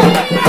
Yeah.